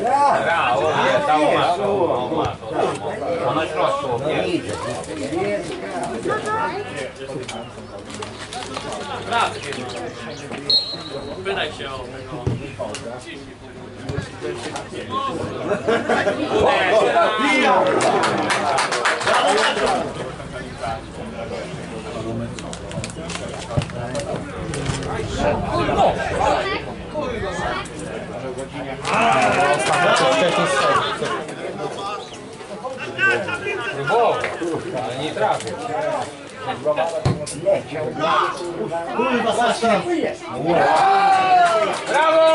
Bravo, nie, dało ma to, ma to. Na środku, nie. Pytaj się o tego. Próbował, ale nie trafił. Brawo!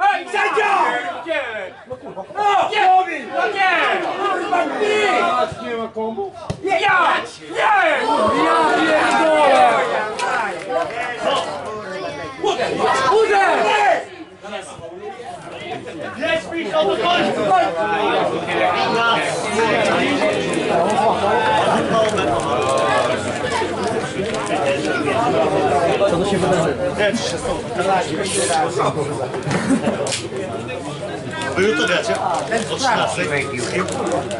Hej, sędzia! No, nie! No nie! Kurwa, ty! Nie ma komu? Nie! Ja! Nie! Ja pierdolę! Uder! Let's speak on the punch! Wy jutro gracie? O 13.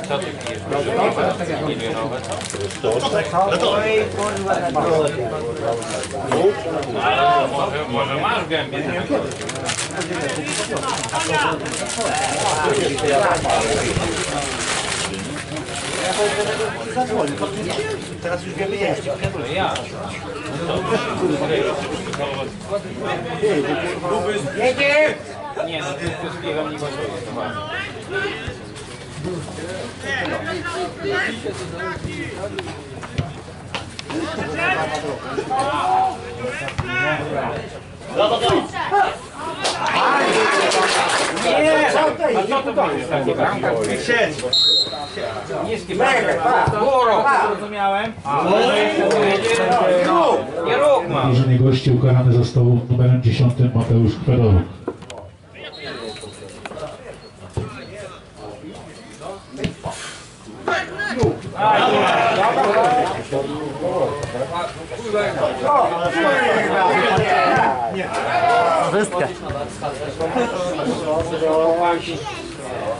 Co ty pijesz? Nie wiem, Gotowe. Ale może, może masz gębie? Teraz już wiemy jeść. No ja. Nie, no ty wszystkiego nie gotuję, to ważne. Nie! A to jest takie bramka? Siedź. Niskie bramka. Górą, zrozumiałem. Nie mam. Drużynie gości ukarany został numerem 10 Mateusz Kweroruk.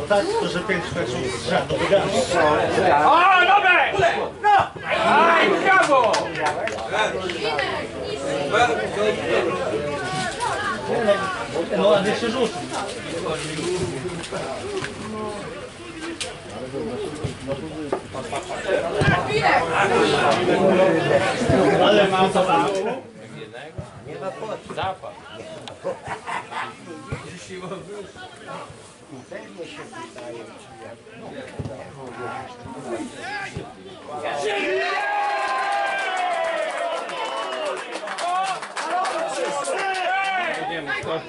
Tak, to że pięć meczów z rzędu wygramy. O, dobre! No! Aj, brawo! No, a nie się rzuci. Ale mam to Zapach. Będziemy to.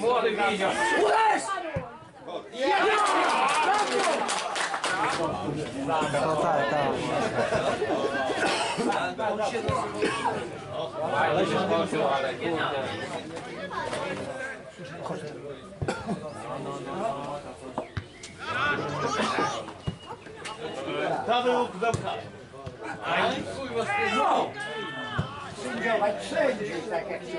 Młody widział. Ale Tá, tá, tá. Dawaj łuk zamka. Aj, kurwa, strzał! Sędziować wszędzie, tak jak się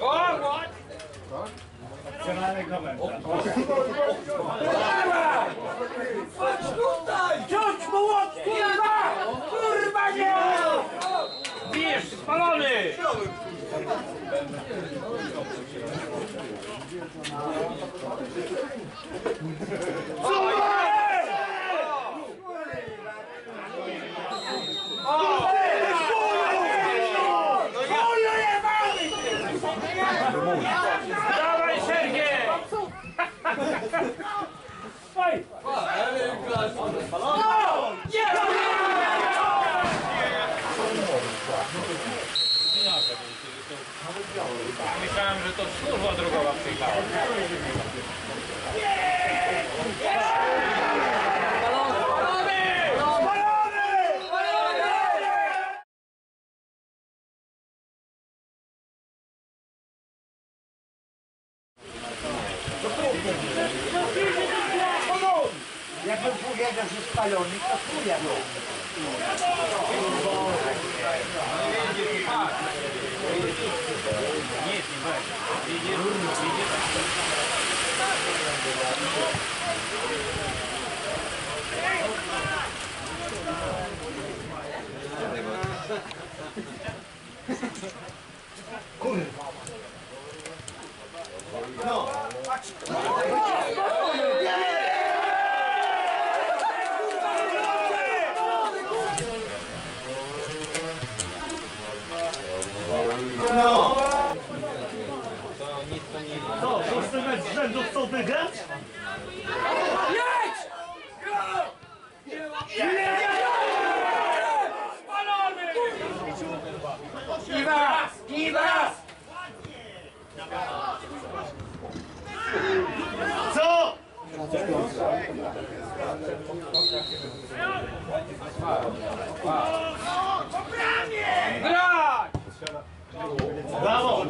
O, what? Rzuć mu łot, kurwa! Kurwa nie! Bijesz, spalony! Dawaj, Sergiej! Oj! Myślałem, że to służba drogowa przyjechała. Jakbym powiedział, że spalony, to chuja no. Co, Grać! Brawo!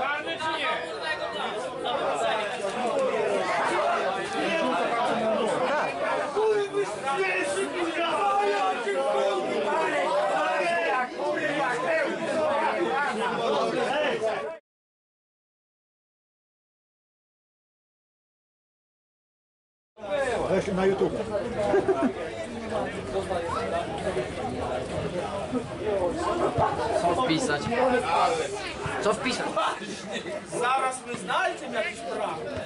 Karny czy nie? Na YouTube. Co wpisać? Co wpisać? Zaraz my znajdziemy jakiś prawdę.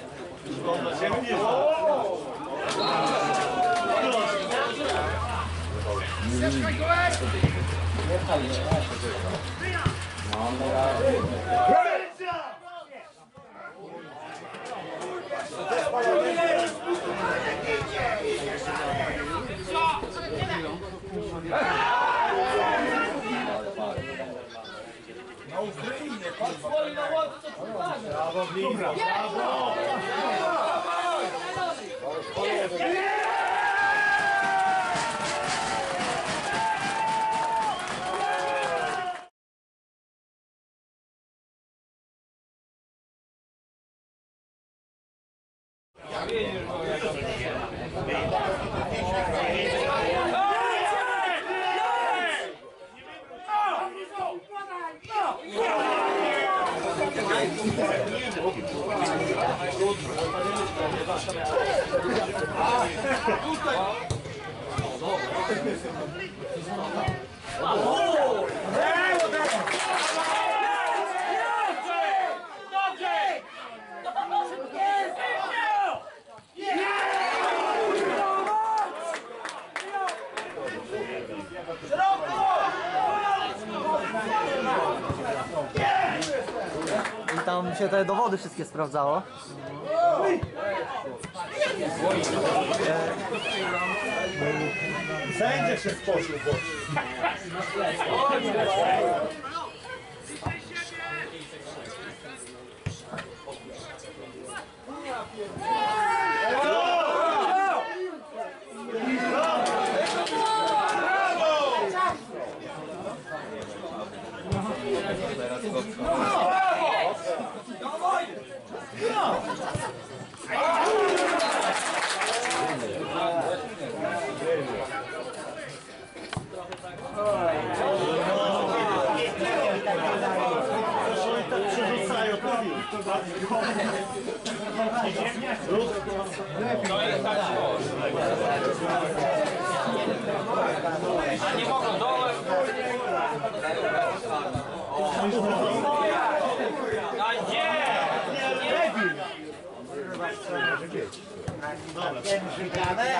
Brawo, Bligra! Brawo! Yeah, yeah, yeah. Tam się te dowody wszystkie sprawdzało. Sędzia się spoczył, bo... A nie mogą dołem. A nie! Ten żygany,